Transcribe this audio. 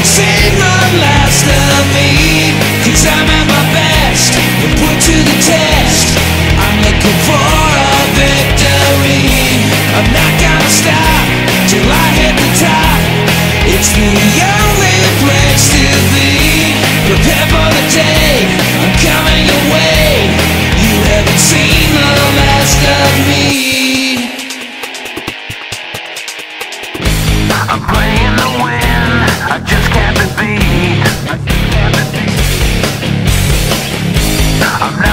Last of I'm at my best. Put to the test. I'm looking for a victory. I'm not gonna stop Till I hit the top. It's the only place to be. Prepare for the day. I'm coming your way. You haven't seen the last of me. I'm playing the way I'm not